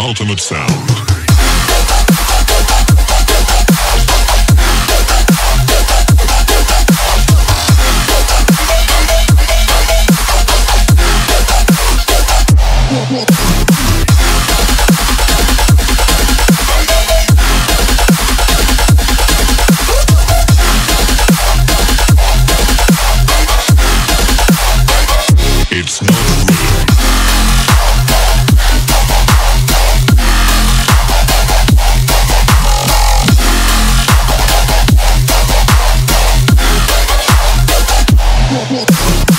Ultimate Sound. Yeah. Yeah.